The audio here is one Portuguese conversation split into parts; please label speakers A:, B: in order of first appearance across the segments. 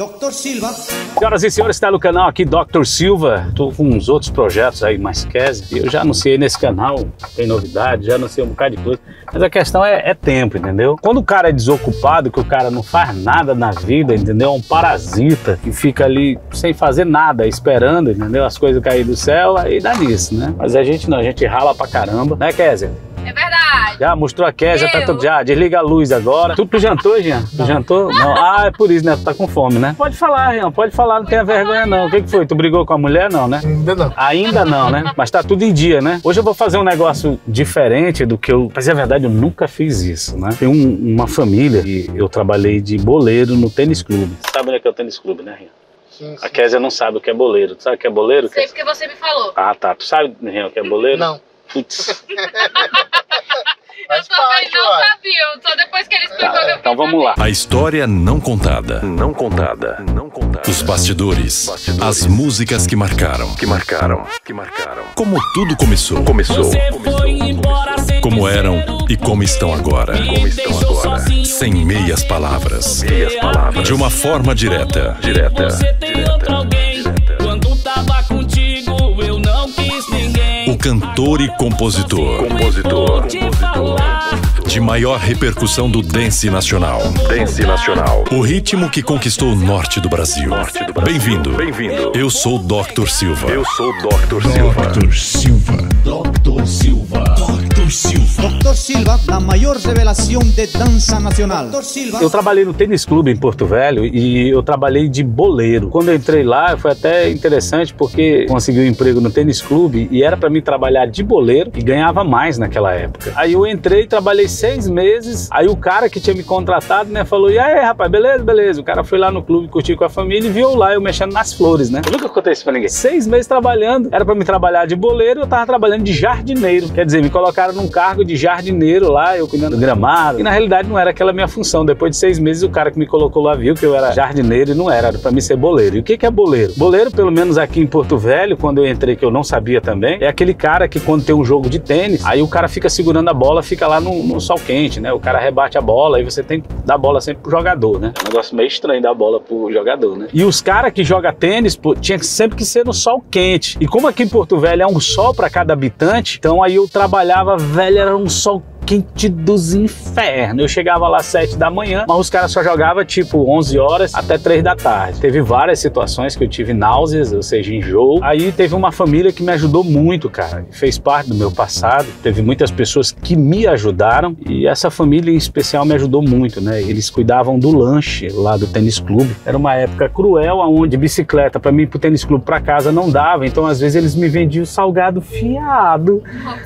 A: Dr. Silva.
B: Senhoras e senhores, está no canal aqui Dr. Silva. Estou com uns outros projetos aí mais Kese. Eu já anunciei nesse canal, tem novidade, já anunciei um bocado de coisa. Mas a questão é, é, tempo, entendeu? Quando o cara é desocupado, que o cara não faz nada na vida, entendeu? É um parasita que fica ali sem fazer nada, esperando, entendeu? As coisas caírem do céu, aí dá nisso, né? Mas a gente não, a gente rala pra caramba, né, Kézia?
C: É.
B: Já mostrou a Kézia, tá tudo já. Desliga a luz agora. Tu, tu jantou, Jean? Tu jantou? Não. Ah, é por isso, né? Tu tá com fome, né? Pode falar, Jean. Pode falar, não tenha vergonha não. O que, que foi? Tu brigou com a mulher, não, né?
D: Ainda não.
B: Ainda não, né? Mas tá tudo em dia, né? Hoje eu vou fazer um negócio diferente do que eu... Dizer a verdade, eu nunca fiz isso, né? Tem um, uma família que eu trabalhei de boleiro no tênis clube. Sabe onde é que é o tênis clube, né, Rian?
D: Sim, sim.
B: A Kézia não sabe o que é boleiro. Tu sabe o que é boleiro?
C: Sei porque você me falou.
B: Ah, tá. Tu sabe, Rian, o que é boleiro?
D: Não.
B: Putz.
D: Faz
C: eu também
D: parte,
C: não
D: uai.
C: sabia, só depois que ele explicou que eu
B: Então vamos lá.
E: A história não contada. Não contada. Não contada. Os bastidores. As músicas que marcaram. Que marcaram. Que marcaram. Como tudo começou. Começou. Como eram e como estão agora. Como estão agora. Sem meias palavras. Meias palavras. De uma forma direta. Direta.
F: Você
E: cantor e compositor.
F: Falar.
E: De maior repercussão do dance nacional. Dance nacional. O ritmo que conquistou o norte do Brasil. Bem-vindo. Bem-vindo. Eu sou o Dr. Silva. Eu sou o Dr. Silva.
A: Dr. Silva, la mayor revelación de danza nacional. Dr. Silva.
B: Eu trabalhei no tênis clube em Porto Velho e eu trabalhei de boleiro. Quando eu entrei lá, foi até interessante porque consegui um emprego no tênis clube e era para mim trabalhar de boleiro e ganhava mais naquela época. Aí eu entrei, trabalhei seis meses. Aí o cara que tinha me contratado, né, falou: E aí, rapaz, beleza, beleza. O cara foi lá no clube curtir com a família e viu lá eu mexendo nas flores, né? Eu nunca contei isso pra ninguém. Seis meses trabalhando, era para me trabalhar de boleiro, eu tava trabalhando de jardineiro. Quer dizer, me colocaram num cargo de jardineiro lá, eu cuidando do gramado. E na realidade não era aquela minha função. Depois de seis meses, o cara que me colocou lá viu que eu era jardineiro e não era, era pra mim ser boleiro. E o que que é boleiro? Boleiro, pelo menos aqui em Porto Velho, quando eu entrei, que eu não sabia também, é aquele cara que quando tem um jogo de tênis, aí o cara fica segurando a bola, fica lá no, no sol quente, né? O cara rebate a bola e você tem que dar a bola sempre pro jogador, né? É um negócio meio estranho dar a bola pro jogador, né? E os caras que jogam tênis, pô, tinha que sempre que ser no sol quente. E como aqui em Porto Velho é um sol para cada habitante, então aí eu trabalhava, velho, era um sol quente dos infernos. Eu chegava lá às 7 da manhã, mas os caras só jogavam tipo 11 horas até 3 da tarde. Teve várias situações que eu tive náuseas, ou seja, enjoo. Aí teve uma família que me ajudou muito, cara. Fez parte do meu passado. Teve muitas pessoas que me ajudaram e essa família em especial me ajudou muito, né? Eles cuidavam do lanche lá do tênis clube. Era uma época cruel onde bicicleta para mim pro tênis clube para casa não dava, então às vezes eles me vendiam salgado fiado.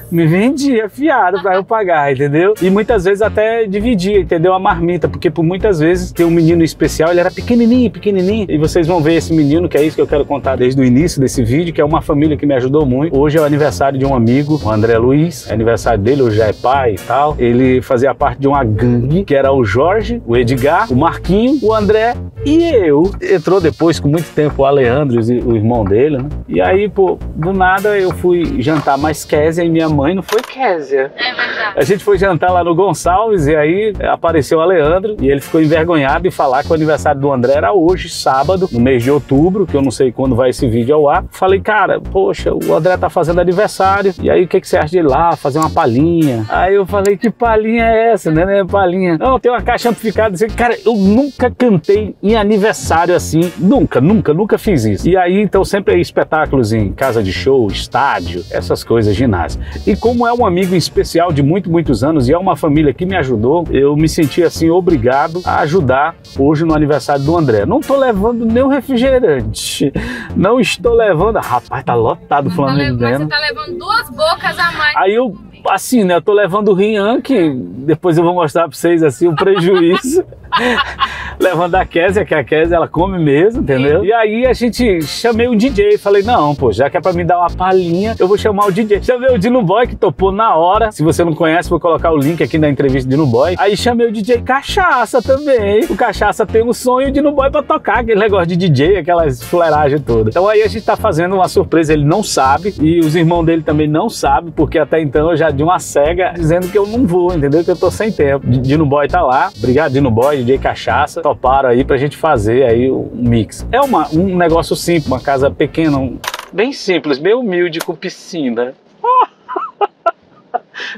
B: Me vendia fiado para eu pagar, entendeu? E muitas vezes até dividia, entendeu? A marmita, porque por muitas vezes tem um menino especial, ele era pequenininho, pequenininho, e vocês vão ver esse menino, que é isso que eu quero contar desde o início desse vídeo, que é uma família que me ajudou muito. Hoje é o aniversário de um amigo, o André Luiz, é aniversário dele, hoje já é pai e tal. Ele fazia parte de uma gangue, que era o Jorge, o Edgar, o Marquinho, o André e eu. Entrou depois, com muito tempo, o Aleandro, o irmão dele, né? E aí, pô, do nada eu fui jantar mais Kézia e minha mãe, não foi Kézia?
C: É verdade.
B: A gente foi jantar lá no Gonçalves e aí apareceu o Aleandro e ele ficou envergonhado de falar que o aniversário do André era hoje, sábado, no mês de outubro, que eu não sei quando vai esse vídeo ao ar. Falei, cara, poxa, o André tá fazendo aniversário e aí o que, que você acha de ir lá fazer uma palhinha? Aí eu falei, que palhinha é essa, né? né palhinha. Não, tem uma caixa amplificada. Cara, eu nunca cantei em aniversário assim, nunca, nunca, nunca fiz isso. E aí, então, sempre espetáculos em casa de show, estádio, essas coisas, ginásio. E como é um amigo em especial de muito, muitos anos e é uma família que me ajudou, eu me senti assim obrigado a ajudar hoje no aniversário do André. Não tô levando nem o refrigerante, não estou levando. Rapaz, tá lotado
C: Tá
B: falando
C: levando-
B: de
C: você tá levando duas bocas a mais.
B: Aí eu, assim, né, eu tô levando o Rian, que depois eu vou mostrar pra vocês, assim, o prejuízo. levando a Kézia, que a Kézia, ela come mesmo, entendeu? E aí a gente, chamei o DJ, falei, não, pô, já que é pra me dar uma palhinha, eu vou chamar o DJ. Chamei o Dino Boy, que topou na hora. Se você não conhece, vou colocar o link aqui na entrevista do Dino Boy. Aí chamei o DJ Cachaça também. O Cachaça tem um som e o Dino Boy pra tocar, aquele negócio de DJ, aquelas fuleiragens todas. Então aí a gente tá fazendo uma surpresa, ele não sabe, e os irmãos dele também não sabem, porque até então eu já dei uma cega dizendo que eu não vou, entendeu? Que eu tô sem tempo. Dino Boy tá lá. Obrigado, Dino Boy, DJ Cachaça. Toparam aí pra gente fazer aí um mix. É uma, um negócio simples, uma casa pequena, um- bem simples, bem humilde, com piscina.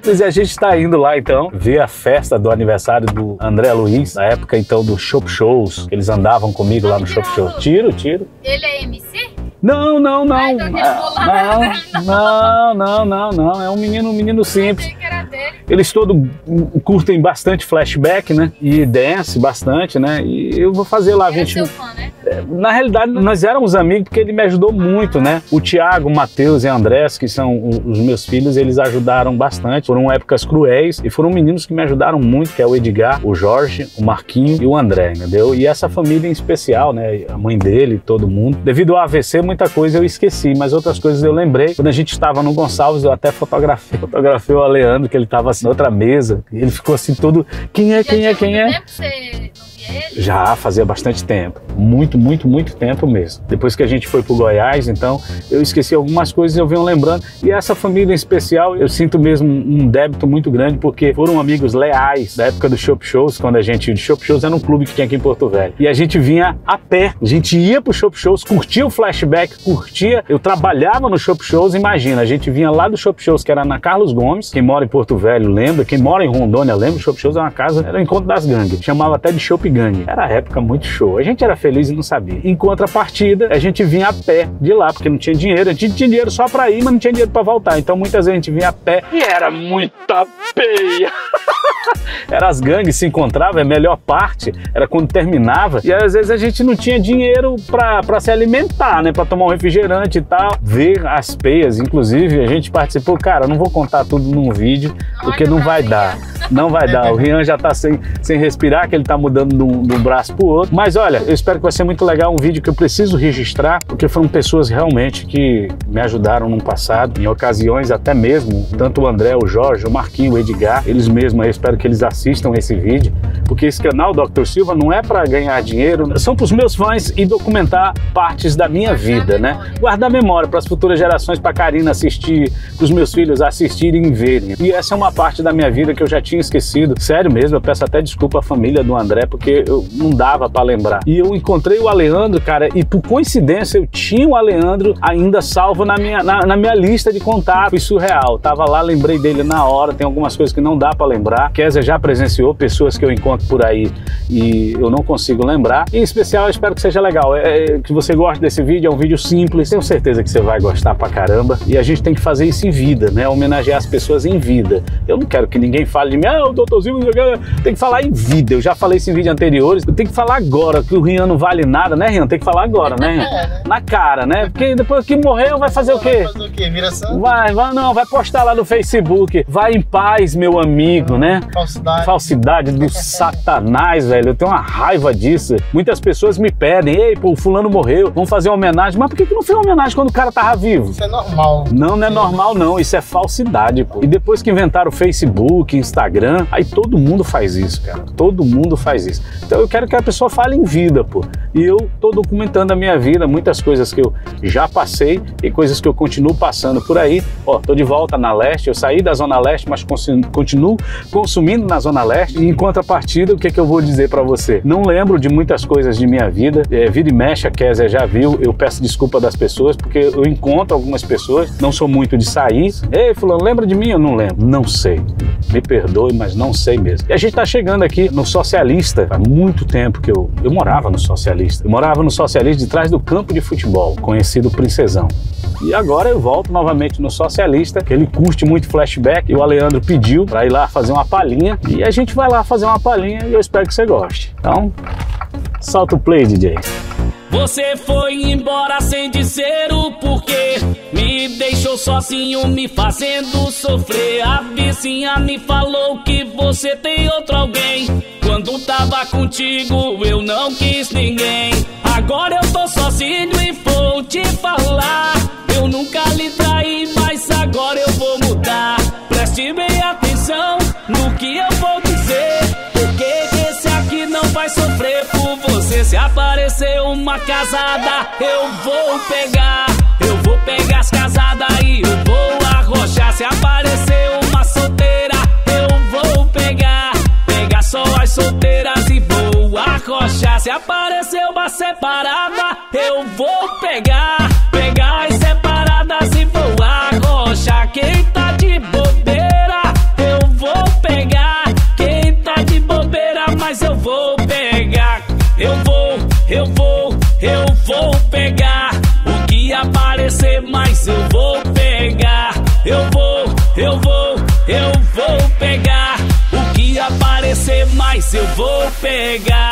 B: Mas a gente está indo lá então ver a festa do aniversário do André Luiz, na época então do Shop Shows, eles andavam comigo lá no Shop Show. Tiro, tiro.
C: Ele é MC?
B: Não, não, não.
C: Então bolado.
B: Não, não, não, não. É um menino, um menino simples.
C: Dele.
B: Eles todos curtem bastante flashback, né? E dance bastante, né? E eu vou fazer lá
C: Ele é
B: 20
C: seu fã, né?
B: Na realidade, nós éramos amigos porque ele me ajudou muito, né? O Tiago, o Matheus e a Andrés, que são o- os meus filhos, eles ajudaram bastante. Foram épocas cruéis e foram meninos que me ajudaram muito, que é o Edgar, o Jorge, o Marquinho e o André, entendeu? E essa família em especial, né? A mãe dele, todo mundo. Devido ao AVC, muita coisa eu esqueci, mas outras coisas eu lembrei. Quando a gente estava no Gonçalves, eu até fotografei. Fotografei o Aleandro, que ele estava assim, na outra mesa. E ele ficou assim todo, quem é, quem é, quem é? Já fazia bastante tempo. Muito, muito, muito tempo mesmo. Depois que a gente foi pro Goiás, então, eu esqueci algumas coisas eu venho lembrando. E essa família em especial, eu sinto mesmo um débito muito grande, porque foram amigos leais da época do Shop Shows, quando a gente. O Shop Shows era um clube que tinha aqui em Porto Velho. E a gente vinha a pé. A gente ia pro Shop Shows, curtia o flashback, curtia. Eu trabalhava no Shop Shows, imagina, a gente vinha lá do Shop Shows, que era na Carlos Gomes. Quem mora em Porto Velho lembra, quem mora em Rondônia lembra, o Shop Shows é uma casa, era o encontro das gangues. Chamava até de Shop Gang. Era época muito show. A gente era feliz e não sabia. Em contrapartida, a gente vinha a pé de lá, porque não tinha dinheiro. A gente tinha dinheiro só pra ir, mas não tinha dinheiro pra voltar. Então muitas vezes a gente vinha a pé e era muita peia. Era as gangues se encontravam, a melhor parte era quando terminava. E às vezes a gente não tinha dinheiro pra pra se alimentar, né? Pra tomar um refrigerante e tal. Ver as peias, inclusive, a gente participou. Cara, não vou contar tudo num vídeo, porque não vai dar. Não vai dar. O Rian já tá sem, sem respirar, que ele tá mudando de um, de um braço pro outro. Mas olha, eu espero que vai ser muito legal um vídeo que eu preciso registrar, porque foram pessoas realmente que me ajudaram no passado, em ocasiões até mesmo, tanto o André, o Jorge, o Marquinho, o Edgar, eles mesmos, eu espero que eles assistam esse vídeo, porque esse canal Dr. Silva não é para ganhar dinheiro, são para os meus fãs e documentar partes da minha vida, né? Guardar memória para as futuras gerações, para Karina assistir, para os meus filhos assistirem e verem. E essa é uma parte da minha vida que eu já tinha esquecido. Sério mesmo, eu peço até desculpa à família do André, porque eu não dava para lembrar. E eu encontrei o Aleandro, cara, e por coincidência eu tinha o Aleandro ainda salvo na minha, na, na minha lista de contato. Foi surreal. Tava lá, lembrei dele na hora. Tem algumas coisas que não dá para lembrar. Kézia já presenciou pessoas que eu encontro por aí e eu não consigo lembrar. Em especial, eu espero que seja legal. É, é, que você goste desse vídeo. É um vídeo simples. Tenho certeza que você vai gostar pra caramba. E a gente tem que fazer isso em vida, né? Homenagear as pessoas em vida. Eu não quero que ninguém fale de mim, ah, o doutorzinho, tem que falar em vida. Eu já falei isso em vídeos anteriores. Eu tenho que falar agora, que o Rian não vale nada, né, Rian? Tem que falar agora, né, Rian? Na cara, né? Porque depois que morreu, vai fazer o quê?
D: Vai fazer o quê? Vira santo?
B: Vai, vai, não, vai postar lá no Facebook. Vai em paz, meu amigo, né?
D: Falsidade.
B: Falsidade do satanás, velho. Eu tenho uma raiva disso. Muitas pessoas me pedem, ei, pô, o fulano morreu, vamos fazer uma homenagem. Mas por que, que não fez uma homenagem quando o cara tava vivo?
D: Isso é normal.
B: Não, não é normal, não. Isso é falsidade, pô. E depois que inventaram o Facebook, Instagram, aí todo mundo faz isso, cara. Todo mundo faz isso. Então eu quero que a pessoa fale em vida, pô. E eu tô documentando a minha vida, muitas coisas que eu já passei e coisas que eu continuo passando por aí. Ó, tô de volta na leste, eu saí da Zona Leste, mas continuo consumindo na Zona Leste. E em contrapartida, o que, que eu vou dizer pra você? Não lembro de muitas coisas de minha vida. É, vida e mexe, a Kézia já viu. Eu peço desculpa das pessoas, porque eu encontro algumas pessoas, não sou muito de sair. Ei, fulano, lembra de mim? Eu não lembro. Não sei. Me perdoe, mas não sei mesmo. E a gente tá chegando aqui no Socialista. Há muito tempo que eu, eu morava no Socialista. Eu morava no Socialista de trás do campo de futebol, conhecido Princesão. E agora eu volto novamente no Socialista, que ele curte muito flashback. E o Aleandro pediu para ir lá fazer uma palhinha. E a gente vai lá fazer uma palhinha e eu espero que você goste. Então, solta o play, DJ.
F: Você foi embora sem dizer o porquê. Me deixou sozinho, me fazendo sofrer. A vizinha me falou que você tem outro alguém. Quando tava contigo, eu não quis ninguém. Agora eu tô sozinho e vou te falar. Eu nunca lhe traí, mas agora eu vou mudar. Preste bem atenção no que eu vou dizer. Porque esse aqui não vai sofrer por você. Se aparecer uma casada, eu vou pegar. Eu Se aparecer uma separada, eu vou pegar. Pegar as separadas e vou arrochar. Quem tá de bobeira, eu vou pegar. Quem tá de bobeira, mas eu vou pegar. Eu vou, eu vou, eu vou pegar. O que aparecer, mas eu vou pegar. Eu vou, eu vou, eu vou pegar. O que aparecer, mais eu vou pegar.